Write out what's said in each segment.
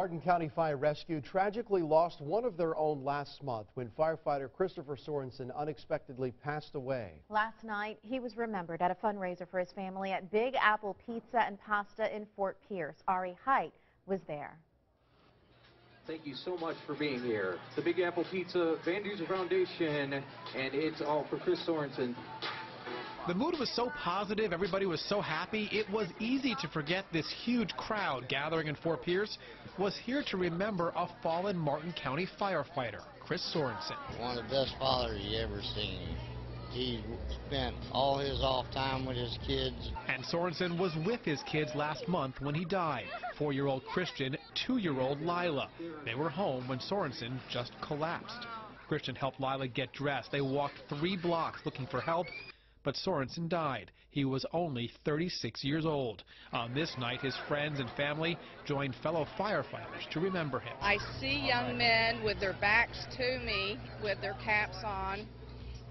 Martin County Fire Rescue tragically lost one of their own last month when firefighter Christopher Sorensen unexpectedly passed away. Last night, he was remembered at a fundraiser for his family at Big Apple Pizza and Pasta in Fort Pierce. Ari Height was there. Thank you so much for being here. The Big Apple Pizza Van Duzer Foundation, and it's all for Chris Sorensen. The mood was so positive, everybody was so happy, it was easy to forget this huge crowd gathering in Fort Pierce was here to remember a fallen Martin County firefighter, Chris Sorensen. One of the best fathers you ever seen. He spent all his off time with his kids. And Sorensen was with his kids last month when he died. Four-year-old Christian, two-year-old Lila. They were home when Sorensen just collapsed. Christian helped Lila get dressed. They walked three blocks looking for help but Sorensen died. He was only 36 years old. On this night, his friends and family joined fellow firefighters to remember him. I see young men with their backs to me, with their caps on,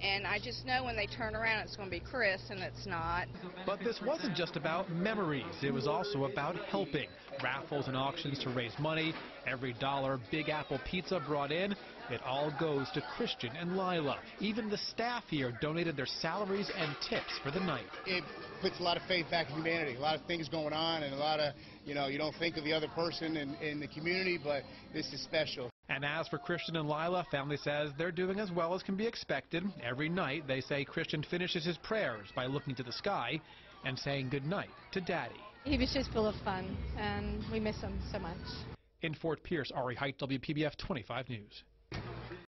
and I just know when they turn around it's going to be Chris, and it's not. But this wasn't just about memories. It was also about helping. Raffles and auctions to raise money. Every dollar Big Apple Pizza brought in, it all goes to Christian and Lila. Even the staff here donated their salaries and tips for the night. It puts a lot of faith back in humanity. A lot of things going on, and a lot of, you know, you don't think of the other person in, in the community, but this is special. And as for Christian and Lila, family says they're doing as well as can be expected. Every night, they say Christian finishes his prayers by looking to the sky and saying goodnight to Daddy. He was just full of fun, and we miss him so much. In Fort Pierce, Ari Height, WPBF 25 News.